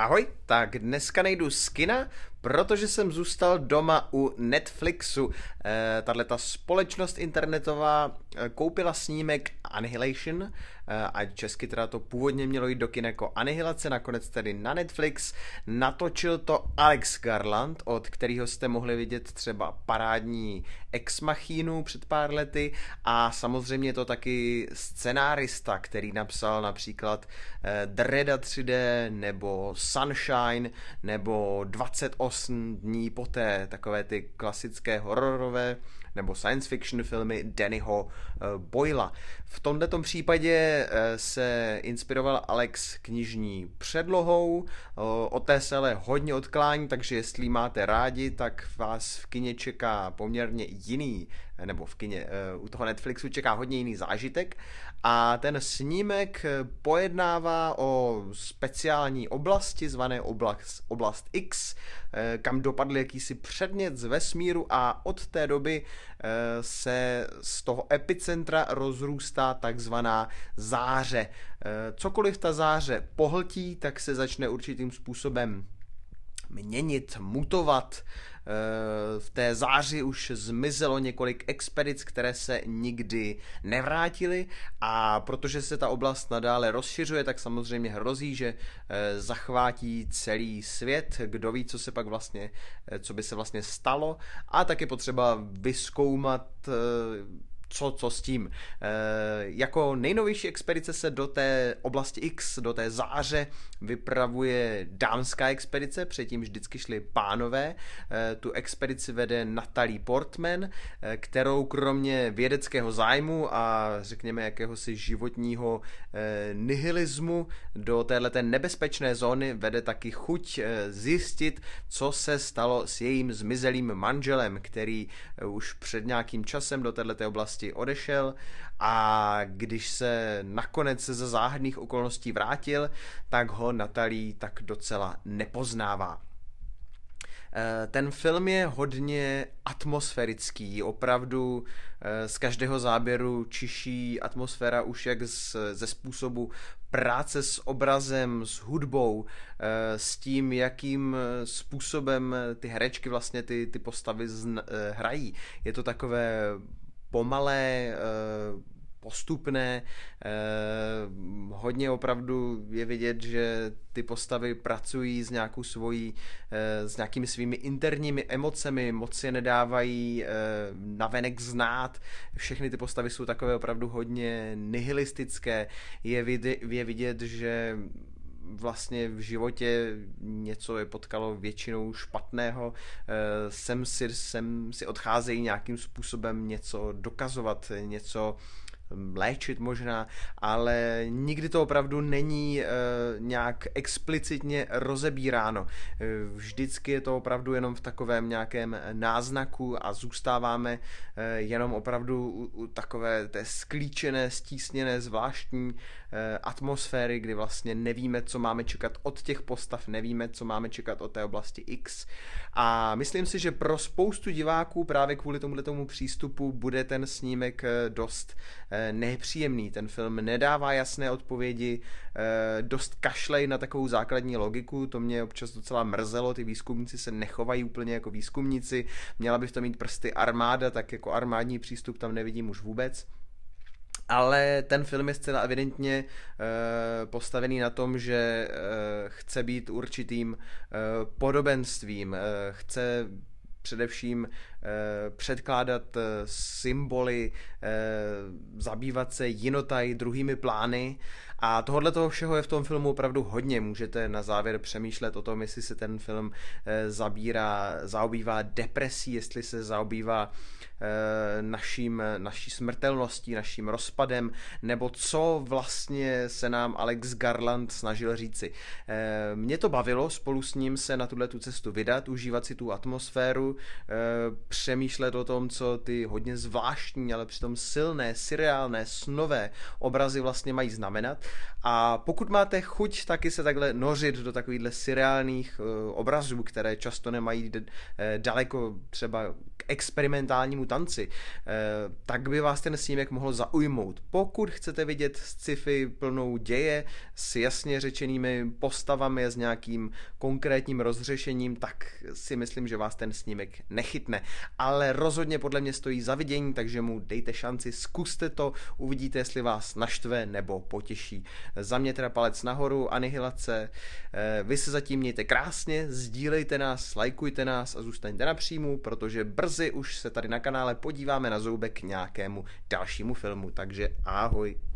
Ahoj, tak dneska nejdu z kina, protože jsem zůstal doma u Netflixu. E, Tahle ta společnost internetová eh, koupila snímek Annihilation e, a česky teda to původně mělo jít do kin jako Anihilace, nakonec tedy na Netflix. Natočil to Alex Garland, od kterého jste mohli vidět třeba parádní Ex Machinu před pár lety a samozřejmě to taky scenárista, který napsal například Dreda 3D nebo Sunshine nebo 28 8 dní poté, takové ty klasické hororové nebo science fiction filmy Dannyho eh, Boyla. V tomto případě eh, se inspiroval Alex knižní předlohou, o té se ale hodně odklání, takže jestli máte rádi, tak vás v kině čeká poměrně jiný, nebo v kině eh, u toho Netflixu čeká hodně jiný zážitek a ten snímek pojednává o speciální oblasti zvané oblast, oblast X, kam dopadl jakýsi předmět z vesmíru a od té doby Eh, se z toho epicentra rozrůstá takzvaná záře. Eh, cokoliv ta záře pohltí, tak se začne určitým způsobem měnit, mutovat. Eh, v té záři už zmizelo několik expedic, které se nikdy nevrátily a protože se ta oblast nadále rozšiřuje, tak samozřejmě hrozí, že eh, zachvátí celý svět. Kdo ví, co se pak vlastně, eh, co by se vlastně stalo a taky potřeba vyskoumat co, co s tím. E, jako nejnovější expedice se do té oblasti X, do té záře, vypravuje dámská expedice, předtím vždycky šly pánové. E, tu expedici vede Natalie Portman, e, kterou kromě vědeckého zájmu a řekněme jakéhosi životního e, nihilismu do této nebezpečné zóny vede taky chuť e, zjistit, co se stalo s jejím zmizelým manželem, který už před nějakým časem do této oblasti oblasti odešel a když se nakonec ze záhadných okolností vrátil, tak ho Natalí tak docela nepoznává. Eh, ten film je hodně atmosférický, opravdu eh, z každého záběru čiší atmosféra už jak z, ze způsobu práce s obrazem, s hudbou, eh, s tím, jakým způsobem ty herečky vlastně ty, ty postavy zn, hrají. Je to takové pomalé, eh, postupné, eh, hodně opravdu je vidět, že ty postavy pracují s nějakou svojí, eh, s nějakými svými interními emocemi, moc je nedávají navenek znát, všechny ty postavy jsou takové opravdu hodně nihilistické, je vidět, je vidět že vlastně v životě něco je potkalo většinou špatného, eh, sem si, sem si odcházejí nějakým způsobem něco dokazovat, něco léčit možná, ale nikdy to opravdu není e, nějak explicitně rozebíráno. E, vždycky je to opravdu jenom v takovém nějakém náznaku a zůstáváme e, jenom opravdu u, u takové té sklíčené, stísněné, zvláštní e, atmosféry, kdy vlastně nevíme, co máme čekat od těch postav, nevíme, co máme čekat od té oblasti X. A myslím si, že pro spoustu diváků právě kvůli tomu přístupu bude ten snímek dost e, nepříjemný. Ten film nedává jasné odpovědi, eh, dost kašlej na takovou základní logiku, to mě občas docela mrzelo, ty výzkumníci se nechovají úplně jako výzkumníci, měla by v tom mít prsty armáda, tak jako armádní přístup tam nevidím už vůbec. Ale ten film je zcela evidentně uh, postavený na tom, že chce být určitým podobenstvím, chce především eh, předkládat eh, symboly, eh, zabývat se jinotaj druhými plány a tohle toho všeho je v tom filmu opravdu hodně. Můžete na závěr přemýšlet o tom, jestli se ten film zabírá, zaobývá depresí, jestli se zaobývá naším, naší smrtelností, naším rozpadem, nebo co vlastně se nám Alex Garland snažil říci. Mě to bavilo spolu s ním se na tuhle tu cestu vydat, užívat si tu atmosféru, Eh, přemýšlet o tom, co ty hodně zvláštní, ale přitom silné, surreálné, snové obrazy vlastně mají znamenat. A pokud máte chuť taky se takhle nořit do takovýchhle seriálních uh, obrazů, které často nemají eh, daleko třeba k experimentálnímu tanci, uh, tak by vás ten snímek mohl zaujmout. Pokud chcete vidět sci-fi plnou děje s jasně řečenými postavami a s nějakým konkrétním rozřešením, tak si myslím, že vás ten snímek nechytne. Ale rozhodně podle mě stojí za vidění, takže mu dejte šanci, zkuste to, uvidíte, jestli vás naštve nebo potěší. Za mě teda palec nahoru, anihilace. Eh, vy se zatím mějte krásně, sdílejte nás, lajkujte nás a zůstaňte na příjmu, protože brzy už se tady na kanále podíváme na zoubek nějakému dalšímu filmu. Takže ahoj.